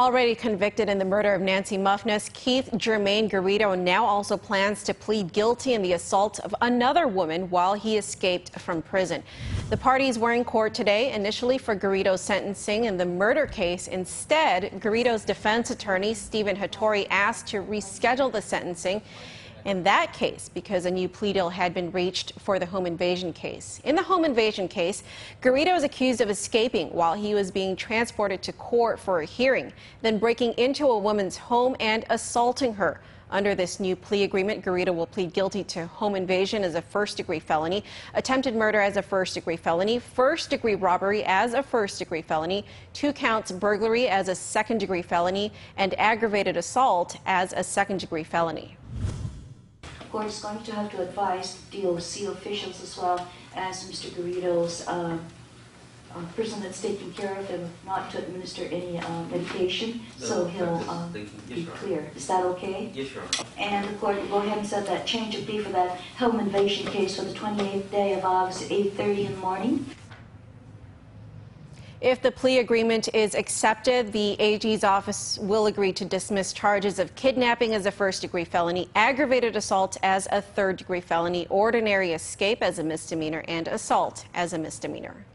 Already convicted in the murder of Nancy Mafnas, Keith Germain Garrido now also plans to plead guilty in the assault of another woman while he escaped from prison. The parties were in court today, initially for Garrido's sentencing in the murder case. Instead, Garrido's defense attorney, Stephen Hattori, asked to reschedule the sentencing in that case because a new plea deal had been reached for the home invasion case. In the home invasion case, Garrido is accused of escaping while he was being transported to court for a hearing, then breaking into a woman's home and assaulting her. Under this new plea agreement, Garrido will plead guilty to home invasion as a first degree felony, attempted murder as a first degree felony, first degree robbery as a first degree felony, two counts burglary as a second degree felony, and aggravated assault as a second degree felony court is going to have to advise DOC officials as well as Mr. Garrido's uh, uh, person that's taking care of him not to administer any uh, medication, so he'll uh, thinking- yes, be Your Honor. clear. Is that okay? Yes, Your Honor. And the court will go ahead and set that change of plea for that home invasion case for the 28th day of August at 8:30 in the morning. If the plea agreement is accepted, the AG's office will agree to dismiss charges of kidnapping as a first degree felony, aggravated assault as a third degree felony, ordinary escape as a misdemeanor, and assault as a misdemeanor.